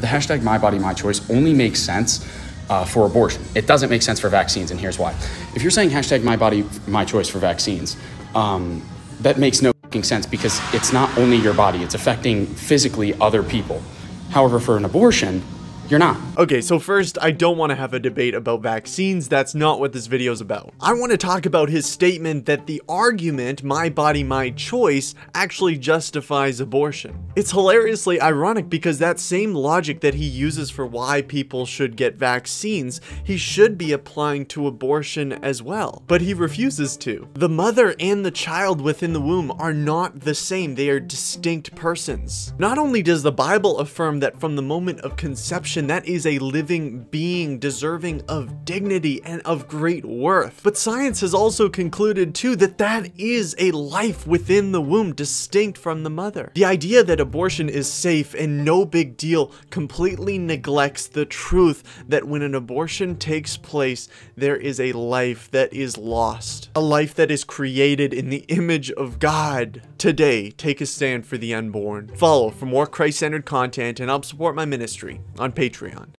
the hashtag my body, my choice only makes sense uh, for abortion. It doesn't make sense for vaccines, and here's why. If you're saying hashtag my body, my choice for vaccines, um, that makes no sense because it's not only your body, it's affecting physically other people. However, for an abortion, you're not. Okay, so first, I don't want to have a debate about vaccines. That's not what this video is about. I want to talk about his statement that the argument, my body, my choice, actually justifies abortion. It's hilariously ironic because that same logic that he uses for why people should get vaccines, he should be applying to abortion as well. But he refuses to. The mother and the child within the womb are not the same. They are distinct persons. Not only does the Bible affirm that from the moment of conception that is a living being deserving of dignity and of great worth. But science has also concluded too that that is a life within the womb distinct from the mother. The idea that abortion is safe and no big deal completely neglects the truth that when an abortion takes place, there is a life that is lost. A life that is created in the image of God. Today, take a stand for the unborn. Follow for more Christ-centered content and help support my ministry on Patreon. Patreon.